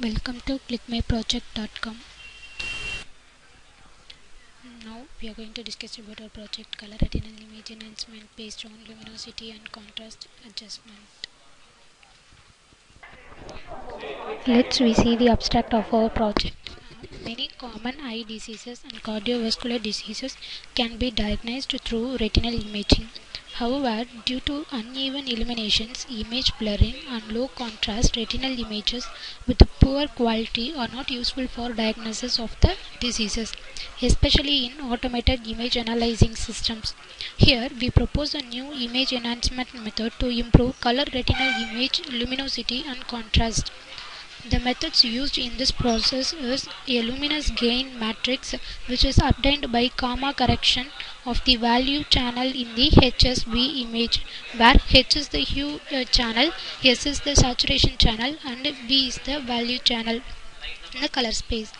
Welcome to clickmyproject.com. Now we are going to discuss about our project color retinal image enhancement based on luminosity and contrast adjustment. Let's we see the abstract of our project. Many common eye diseases and cardiovascular diseases can be diagnosed through retinal imaging. However, due to uneven illuminations, image blurring, and low contrast, retinal images with poor quality are not useful for diagnosis of the diseases, especially in automated image analyzing systems. Here, we propose a new image enhancement method to improve color retinal image luminosity and contrast. The methods used in this process is a luminous gain matrix which is obtained by gamma correction of the value channel in the HSV image where H is the hue uh, channel, S is the saturation channel and V is the value channel in the color space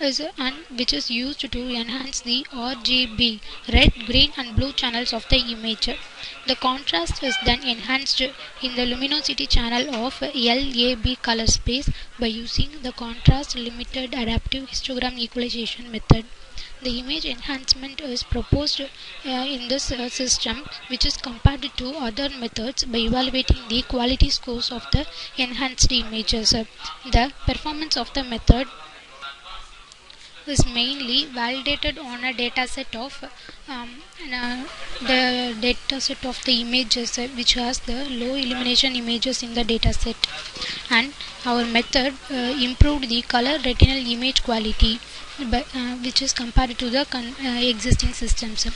is which is used to enhance the RGB red, green and blue channels of the image. The contrast is then enhanced in the luminosity channel of LAB color space by using the contrast limited adaptive histogram equalization method. The image enhancement is proposed uh, in this uh, system which is compared to other methods by evaluating the quality scores of the enhanced images. The performance of the method is mainly validated on a data set of um, uh, the data set of the images uh, which has the low illumination images in the data set and our method uh, improved the color retinal image quality but, uh, which is compared to the uh, existing systems.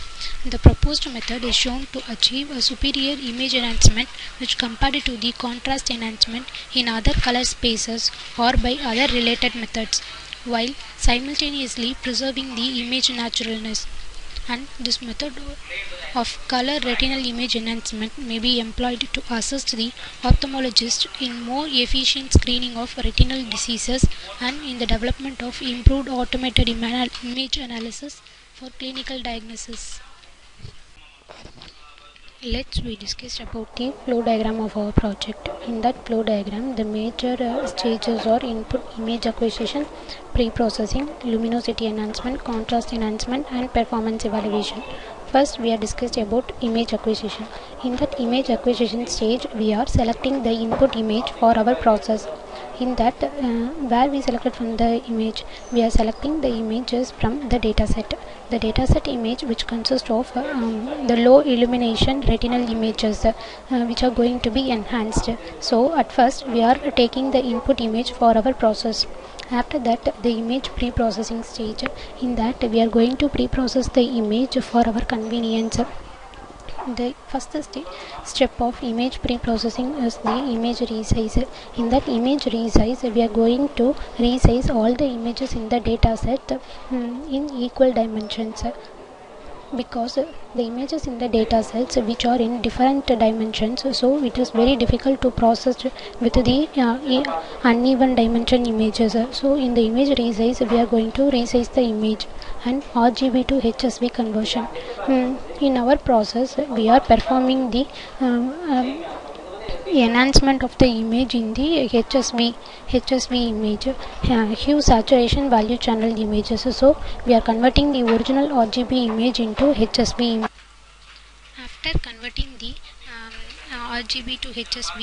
The proposed method is shown to achieve a superior image enhancement which compared to the contrast enhancement in other color spaces or by other related methods while simultaneously preserving the image naturalness and this method of color retinal image enhancement may be employed to assist the ophthalmologist in more efficient screening of retinal diseases and in the development of improved automated image analysis for clinical diagnosis. Let's we discuss about the flow diagram of our project. In that flow diagram, the major uh, stages are input image acquisition, pre-processing, luminosity enhancement, contrast enhancement, and performance evaluation. First, we are discussed about image acquisition. In that image acquisition stage, we are selecting the input image for our process. In that, uh, where we selected from the image, we are selecting the images from the dataset. The dataset image, which consists of um, the low illumination retinal images, uh, which are going to be enhanced. So, at first, we are taking the input image for our process after that the image pre-processing stage. In that we are going to pre-process the image for our convenience. The first st step of image pre-processing is the image resize. In that image resize we are going to resize all the images in the data set um, in equal dimensions because the images in the data sets which are in different dimensions so it is very difficult to process with the uh, uneven dimension images. So in the image resize we are going to resize the image and RGB to HSV conversion. Um, in our process we are performing the um, um, enhancement of the image in the HSV HSV image uh, hue saturation value channel images so we are converting the original RGB image into HSV image. after converting the RGB to HSV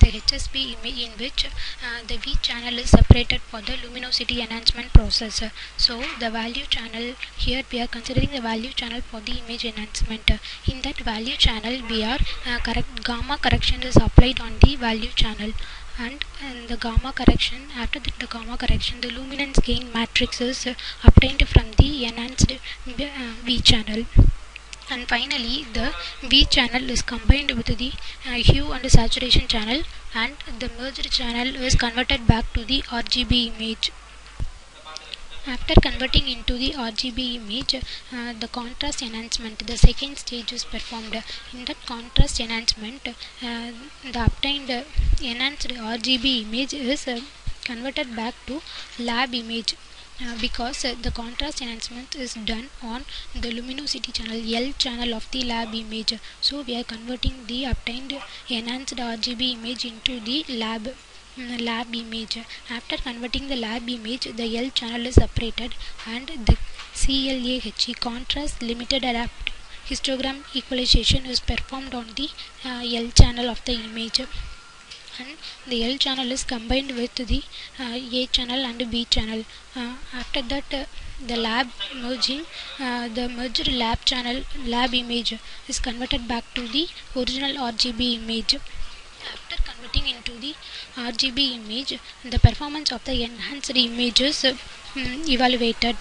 the HSV image in which uh, the V channel is separated for the luminosity enhancement process. So the value channel here we are considering the value channel for the image enhancement. In that value channel we are uh, correct gamma correction is applied on the value channel. And, and the gamma correction after the, the, gamma correction the luminance gain matrix is obtained from the enhanced uh, V channel and finally the V channel is combined with the uh, hue and saturation channel and the merged channel is converted back to the RGB image after converting into the RGB image, uh, the contrast enhancement, the second stage is performed. In that contrast enhancement, uh, the obtained enhanced RGB image is uh, converted back to lab image. Uh, because uh, the contrast enhancement is done on the luminosity channel L channel of the lab image so we are converting the obtained enhanced RGB image into the lab mm, lab image. After converting the lab image, the L channel is separated and the CLAHE contrast limited adapt histogram equalization is performed on the uh, L channel of the image and the L channel is combined with the uh, A channel and B channel. Uh, after that uh, the lab merging uh, the merged lab channel lab image is converted back to the original RGB image. After converting into the RGB image the performance of the enhanced images uh, mm, evaluated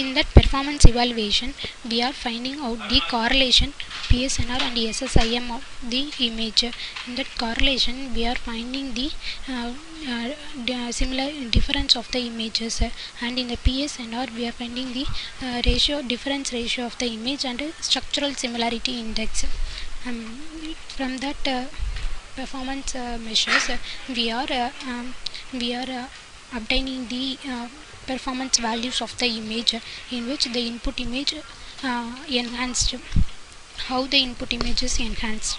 in that performance evaluation we are finding out the correlation PSNR and SSIM of the image. In that correlation we are finding the uh, uh, similar difference of the images. And in the PSNR we are finding the uh, ratio difference ratio of the image and structural similarity index. Um, from that uh, performance uh, measures we are uh, um, we are obtaining the performance values of the image in which the input image uh, enhanced. How the input image is enhanced.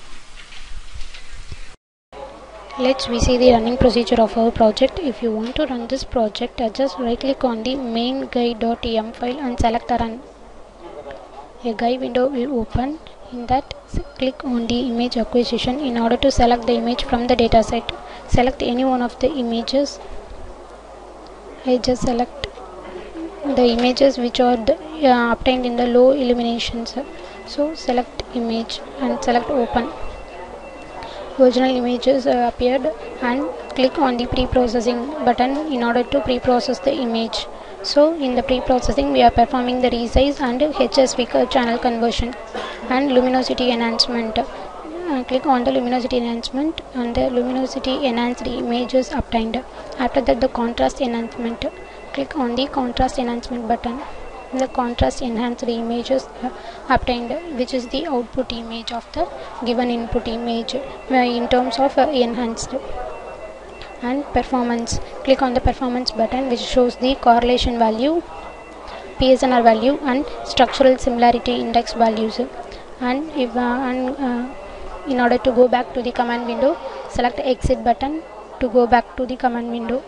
Let's see the running procedure of our project. If you want to run this project uh, just right click on the main guide.m file and select run. A guide window will open. In that click on the image acquisition in order to select the image from the dataset select any one of the images. I just select the images which are the, uh, obtained in the low illuminations so select image and select open. Original images uh, appeared and click on the pre-processing button in order to pre-process the image. So in the pre-processing we are performing the resize and HSV channel conversion and luminosity enhancement. Uh, click on the luminosity enhancement and the luminosity enhanced images obtained. After that the contrast enhancement click on the contrast enhancement button. The contrast enhanced images uh, obtained which is the output image of the given input image uh, in terms of uh, enhanced. And performance. Click on the performance button which shows the correlation value PSNR value and structural similarity index values. And if uh, and uh, in order to go back to the command window select exit button to go back to the command window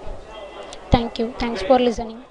thank you. Thanks for listening